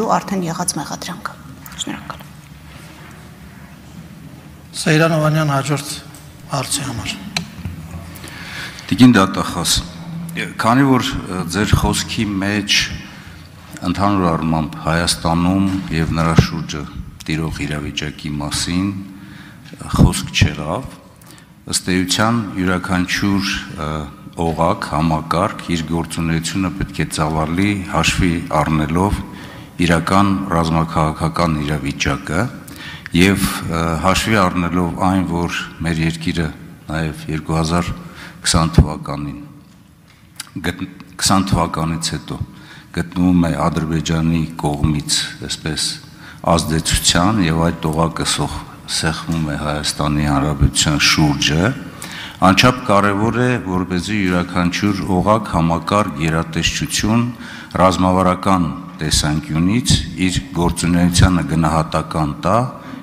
վերացնելու արդեն եղած մեղադրանքը։ Շնորհակալ։ Սեյրան Օվանյան հաջորդ հարցի համար։ Տիկին դատախաս, քանի որ ձեր խոսքի մեջ ընդհանուր առմամբ Հայաստանում եւ նրա շուրջը տիրող իրավիճակի մասին խոսք չեղավ, ըստ էության յուրաքանչյուր օղակ, համակարգ իր գործունեությունը պետք է ծավալի հաշվի առնելով իրական ռազմաքաղաքական իրավիճակը եւ հաշվի առնելով այն, որ մեր երկիրը նաեւ 2020 թվականին 20 թվականից հետո գտնվում է Ադրբեջանի կողմից, այսպես ազդեցության եւ այդ տողակը սեղմում է Հայաստանի Հանրապետության շուրջը, անչափ կարևոր է, որպեսզի յուրաքանչյուր օղակ համակարգ գերատեսչություն ռազմավարական տեսանկյունից իր գործունեությանը գնահատական տա,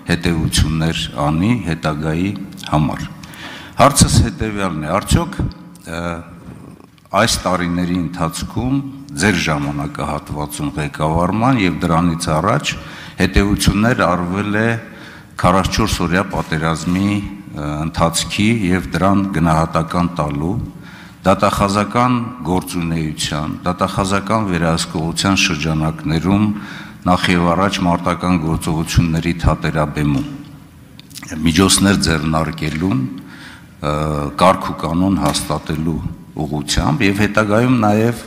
հետևություններ անի հետագայի համար։ Հարցս հետևյալն է, արդյոք այս տարիների ընթացքում ձեր ժամանակահատվածում ղեկավարման եւ դրանից առաջ հետեւություններ արվել է 44 օրյա պատերազմի ընթացքի եւ դրան գնահատական տալու դատախազական գործունեության, դատախազական վերահսկողության շրջանակներում նախ եւ առաջ մարտական գործողությունների թատերաբեմում միջոցներ ձեռնարկելուն կարգ ու կանոն հաստատելու ուղությամբ եւ հետագայում նաեւ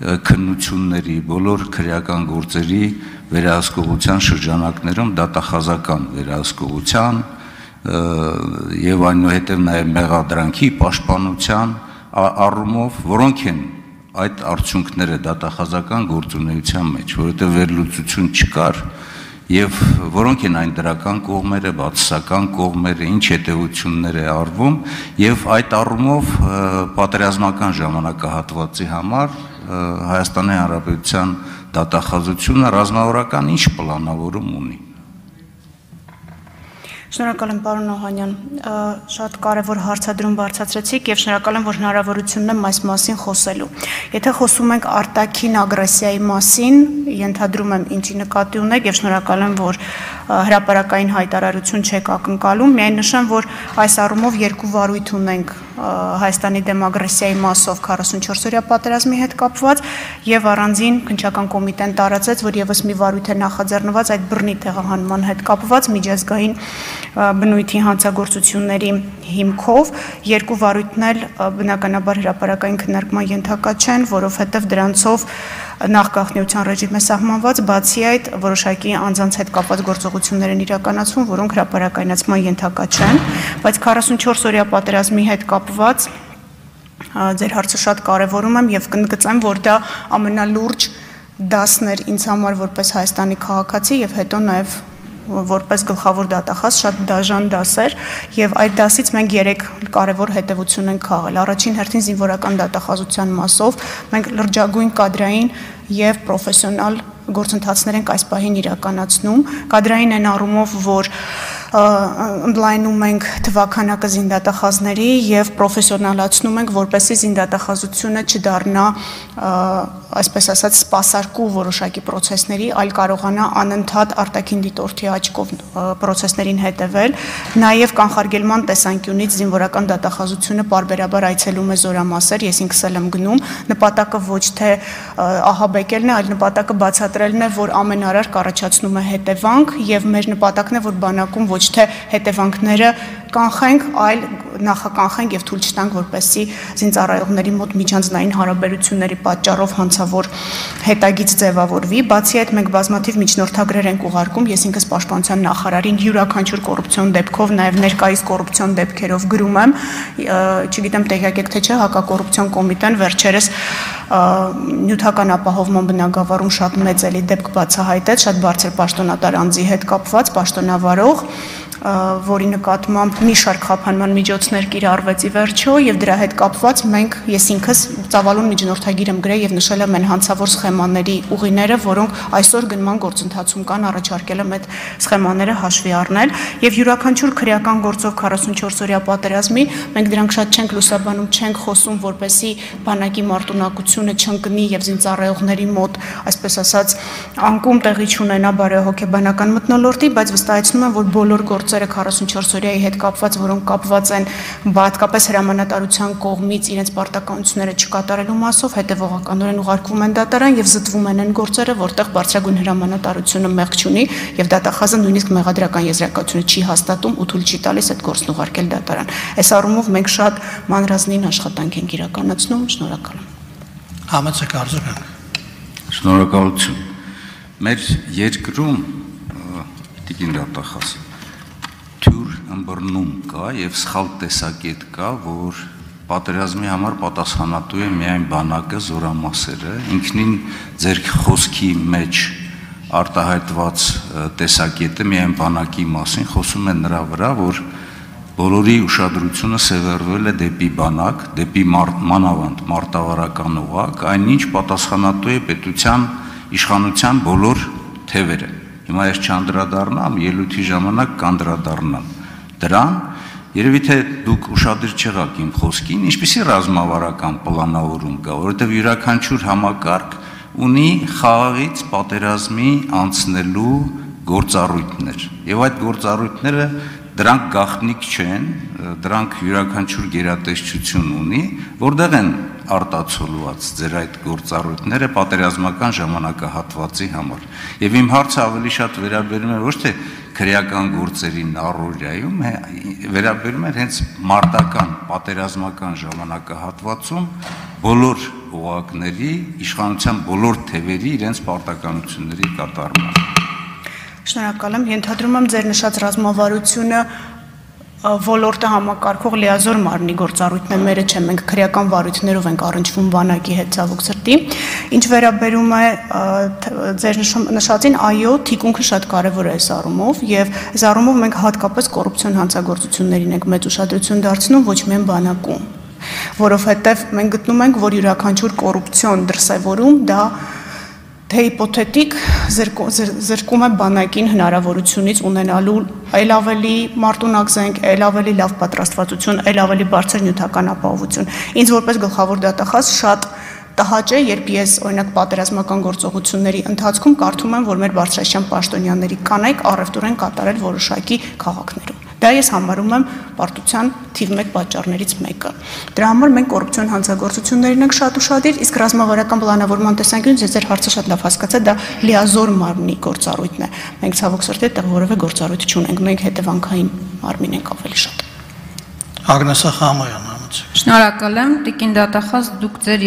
քննությունների, բոլոր քրեական գործերի վերահսկողության շրջանակներում դատախազական վերահսկողության եւ այնուհետեւ նաեւ մեղադրանքի պաշտպանության առումով, որոնք են այդ արդյունքները դատախազական գործունեության մեջ, որովհետեւ վերլուծություն չկար, եւ որոնք են այն դրական կողմերը, բացասական կողմերը, ինչ հետեւություններ է արվում եւ այդ առումով պատերազմական ժամանակահատվածի համար Հայաստանի Հանրապետության դատախազությունը ռազմավարական ինչ պլանավորում ունի Շնորհակալ եմ պարոն Օհանյան, շատ կարևոր հարցադրում բարձրացրեցիք եւ շնորհակալ եմ, որ հնարավորություն ունեմ այս մասին խոսելու։ Եթե խոսում ենք արտաքին ագրեսիայի մասին, ենթադրում եմ ինչի նկատի ունեք եւ շնորհակալ եմ, որ հրաապարակային հայտարարություն չեք ակնկալում, միայն նշեմ, որ այս առումով երկու վարույթ ունենք Հայաստանի դեմ ագրեսիայի մասով 44-օրյա պատերազմի հետ կապված եւ առանձին քնչական կոմիտեն տարածեց, որ եւս մի վարույթ է նախաձեռնված այդ բռնի տեղահանման հետ կապված միջազգային բնույթի հանցագործությունների հիմքով երկու վարույթն էլ բնականաբար հրաապարակային քննարկման ենթակա չեն, որովհետեւ դրանցով նախ գաղտնիության ռեժիմ է սահմանված, բացի այդ որոշակի անձանց հետ կապված գործողություններ են իրականացվում, որոնք հրապարակայնացման ենթակա չեն, բայց 44 օրյա պատերազմի հետ կապված ձեր հարցը շատ կարևորում եմ եւ կնդգծեմ, որ դա ամենալուրջ դասն էր ինձ համար որպես Հայաստանի քաղաքացի եւ հետո նաեւ որպես գլխավոր դատախազ շատ դաժան դաս էր եւ այդ դասից մենք երեք կարևոր հետևություն ենք քաղել։ Առաջին հերթին զինվորական դատախազության մասով մենք լրջագույն կադրային եւ պրոֆեսիոնալ գործընթացներ ենք այս պահին իրականացնում։ Կադրային են առումով, որ ընդլայնում ենք թվականակը զինդատախազների եւ պրոֆեսիոնալացնում ենք, որպեսզի զինդատախազությունը չդառնա այսպես ասած սպասարկու որոշակի process-ների, այլ կարողանա անընդհատ արտաքին դիտորդի աչքով process-ներին հետևել։ Նաև կանխարգելման տեսանկյունից զինվորական դատախազությունը բարբերաբար այցելում է զորամասեր, ես ինքս էլ եմ գնում, նպատակը ոչ թե ահաբեկելն է, այլ նպատակը բացատրելն է, որ ամենարարք առաջացնում է հետևանք եւ մեր նպատակն է, որ բանակում ոչ թե հետևանքները կանխենք, այլ նախականխենք եւ թույլ չտանք, որպեսզի զինծառայողների մոտ միջանձնային հարաբերությունների պատճառով հանցավոր հետագից ձևավորվի։ Բացի այդ, մենք բազմաթիվ միջնորդագրեր ենք ուղարկում, ես ինքս պաշտպանության նախարարին յուրաքանչյուր կոռուպցիոն դեպքով, նաեւ ներկայիս կոռուպցիոն դեպքերով գրում եմ, չգիտեմ տեղյակ եք թե չէ, հակակոռուպցիոն կոմիտեն վերջերս նյութական ապահովման բնագավառում շատ մեծ էլի դեպք բացահայտեց, շատ բարձր պաշտոնատար անձի հետ կապված, պաշտոնավարող որի նկատմամբ մի շարք խափանման միջոցներ կիրառվեց ի վերջո եւ դրա հետ կապված մենք ես ինքս ծավալուն միջնորդագիր եմ գրել եւ նշել եմ այն հանցավոր սխեմաների ուղիները, որոնք այսօր գնման գործընթացում կան, առաջարկել եմ այդ սխեմաները հաշվի առնել եւ յուրաքանչյուր քրեական գործով 44 օրյա պատերազմի մենք դրանք շատ չենք լուսաբանում, չենք խոսում, որպեսի բանակի մարտունակությունը չընկնի եւ զինծառայողների մոտ, այսպես ասած, անկում տեղի չունենա բարեհոգեբանական մտնոլորտի, բայց վստահեցնում եմ, որ բոլոր գործերը 44 օրյայի հետ կապված, որոնք կապված են հատկապես հրամանատարության կողմից իրենց պարտականությունները չկատարելու մասով, հետևողականորեն ուղարկվում են դատարան եւ զտվում են այն գործերը, որտեղ բարձրագույն հրամանատարությունը մեղք չունի եւ դատախազը նույնիսկ մեղադրական եզրակացությունը չի հաստատում ու թույլ չի տալիս այդ գործն ուղարկել դատարան։ Այս առումով մենք շատ մանրազնին աշխատանք ենք իրականացնում, շնորհակալ եմ։ Համեցեք արձագանք։ Շնորհակալություն։ Մեր երկրում տիկին դատախազ թյուր ըմբռնում կա եւ սխալ տեսակետ կա, որ պատերազմի համար պատասխանատու է միայն բանակը, զորամասերը, ինքնին ձեր խոսքի մեջ արտահայտված տեսակետը միայն բանակի մասին խոսում է նրա վրա, որ բոլորի ուշադրությունը սևեռվել է դեպի բանակ, դեպի մանավանդ մարտավարական ուղակ, այնինչ պատասխանատու է պետության իշխանության բոլոր թևերը։ Հիմա ես չանդրադառնամ, ելույթի ժամանակ կանդրադառնամ դրան, երևի թե դուք ուշադիր չեղաք իմ խոսքին, ինչպիսի ռազմավարական պլանավորում կա, որովհետև յուրաքանչյուր համակարգ ունի խաղաղից պատերազմի անցնելու գործառույթներ։ Եվ այդ գործառույթները դրանք գաղտնիք չեն, դրանք յուրաքանչյուր գերատեսչություն ունի, որտեղ են արտացոլված ձեր այդ գործառույթները պատերազմական ժամանակահատվածի համար։ Եվ իմ հարցը ավելի շատ վերաբերում է ոչ թե քրեական գործերին առօրյայում, վերաբերում է հենց մարտական պատերազմական ժամանակահատվածում բոլոր օղակների, իշխանության բոլոր թևերի իրենց պարտականությունների կատարմանը։ Շնորհակալ եմ։ Ենթադրում եմ ձեր նշած ռազմավարությունը ոլորտը համակարգող լիազոր մարմնի գործառույթն է, մերը չէ, մենք քրեական վարույթներով ենք առնչվում բանակի հետ ցավոք սրտի։ Ինչ վերաբերում է ձեր նշածին, այո, թիկունքը շատ կարևոր է այս առումով եւ այս առումով մենք հատկապես կոռուպցիոն հանցագործություններին ենք մեծ ուշադրություն դարձնում ոչ միայն բանակում, որովհետեւ մենք գտնում ենք, որ յուրաքանչյուր կոռուպցիոն դրսևորում դա թե հիպոթետիկ զրկում է բանակին հնարավորությունից ունենալու այլ ավելի մարտունակ զենք, այլ ավելի լավ պատրաստվածություն, այլ ավելի բարձր նյութական ապահովություն։ Ինձ որպես գլխավոր դատախազ շատ տհաճ է, երբ ես օրինակ պատերազմական գործողությունների ընթացքում կարդում եմ, որ մեր բարձրաշյան պաշտոնյաների կանայք առևտուր են կատարել որոշակի քաղաքներում։ Դա ես համարում եմ պարտության թիվ 1 պատճառներից մեկը։ Դրա համար մենք կոռուպցիոն հանցագործություններին ենք շատ ուշադիր, իսկ ռազմավարական պլանավորման տեսանկյունից ձեր հարցը շատ լավ հասկացա, դա լիազոր մարմնի գործառույթն է։ Մենք ցավոք սրտի այդտեղ որևէ գործառույթ չունենք, մենք հետևանքային մարմին ենք ավելի շատ։ Ագնեսա Խամոյան, համեցեք։ Շնորհակալ եմ, Տիկին Դատախազ, դուք ձեր